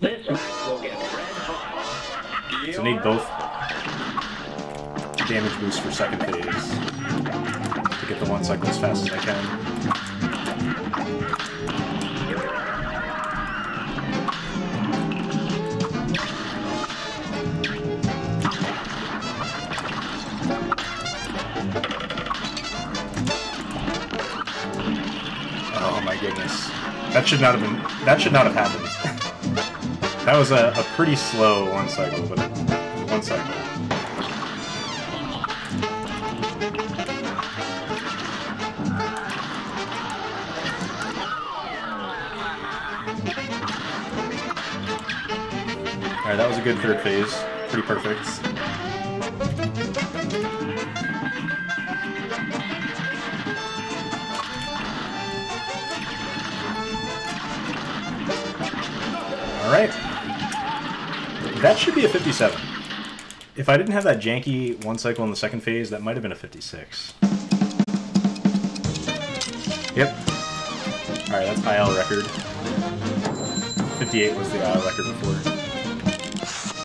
This match will get red hot. So need both damage boosts for second phase to get the one cycle as fast as I can. Oh my goodness. That should not have been that should not have happened. that was a, a pretty slow one cycle, but one cycle. Alright, that was a good third phase. Pretty perfect. Alright. That should be a 57. If I didn't have that janky one cycle in the second phase, that might have been a 56. Yep. Alright, that's IL record. 58 was the IL record before.